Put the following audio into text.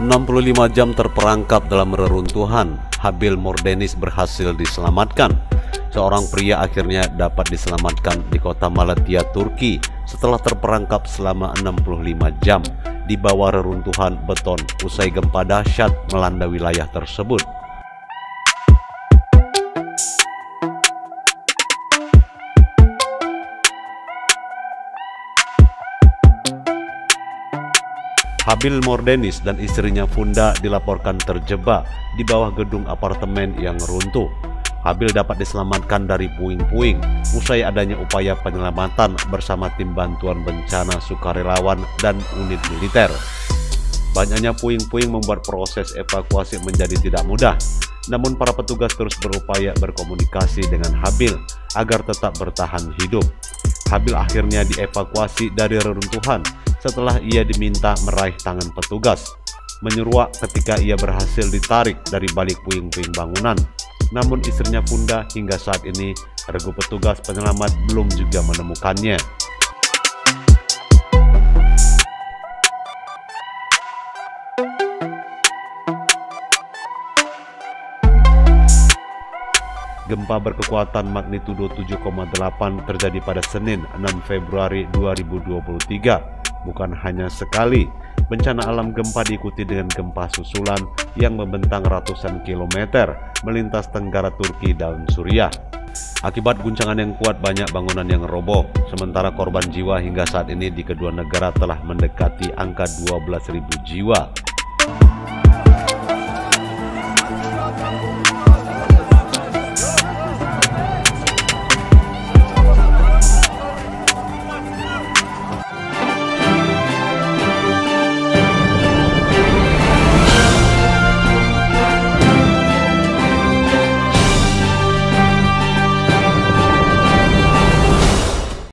65 jam terperangkap dalam reruntuhan, Habil Mordenis berhasil diselamatkan. Seorang pria akhirnya dapat diselamatkan di kota Malatya, Turki setelah terperangkap selama 65 jam di bawah reruntuhan beton usai gempa dahsyat melanda wilayah tersebut. Habil Mordenis dan istrinya Funda dilaporkan terjebak di bawah gedung apartemen yang runtuh. Habil dapat diselamatkan dari puing-puing usai adanya upaya penyelamatan bersama tim bantuan bencana sukarelawan dan unit militer. Banyaknya puing-puing membuat proses evakuasi menjadi tidak mudah, namun para petugas terus berupaya berkomunikasi dengan Habil agar tetap bertahan hidup. Habil akhirnya dievakuasi dari reruntuhan setelah ia diminta meraih tangan petugas. Menyeruak ketika ia berhasil ditarik dari balik puing-puing bangunan. Namun istrinya Funda hingga saat ini regu petugas penyelamat belum juga menemukannya. Gempa berkekuatan magnitudo 7,8 terjadi pada Senin 6 Februari 2023 Bukan hanya sekali, bencana alam gempa diikuti dengan gempa susulan yang membentang ratusan kilometer melintas tenggara Turki dan Suriah. Akibat guncangan yang kuat banyak bangunan yang roboh, sementara korban jiwa hingga saat ini di kedua negara telah mendekati angka 12.000 jiwa.